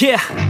Yeah.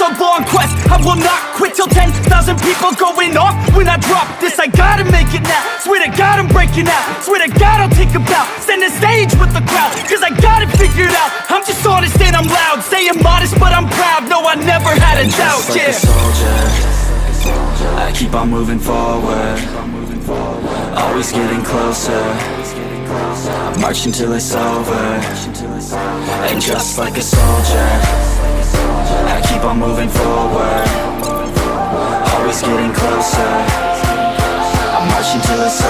a long quest I will not quit till 10,000 people going off. When I drop this, I gotta make it now. Swear to God I'm breaking out. Swear to God I'll take a bow. Stand the stage with the crowd Cause I got it figured out. I'm just honest and I'm loud. Modest but I'm proud. No, I never had a doubt, like yeah. a soldier. I keep on moving forward. Always getting closer. March until it's over. And just like a soldier on moving forward. Always getting closer. I march until it's over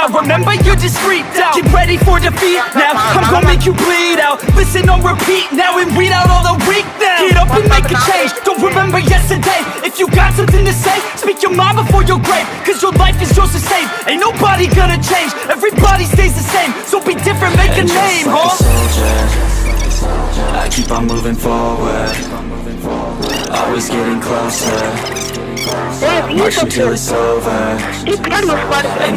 Remember you're discreet out. Get ready for defeat now. I'm gonna make you bleed out. Listen on repeat now and weed out all the weak now. Get up and make a change. Don't remember yesterday. If you got something to say Speak your mind before your grave. Cause your life is yours to save. Ain't nobody gonna change. Everybody stays the same. So be different, make a just name, like huh? a soldier. I keep on moving forward. Always getting closer March until it's over Ты прямо в And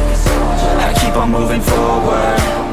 I keep on moving forward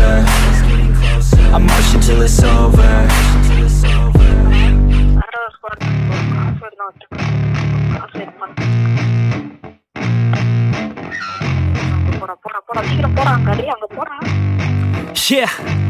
closer I march until it's over. Yeah.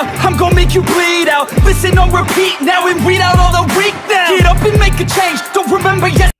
I'm gonna make you bleed out. Listen on repeat now and weed out all the weak now. Get up and make a change. Don't remember yes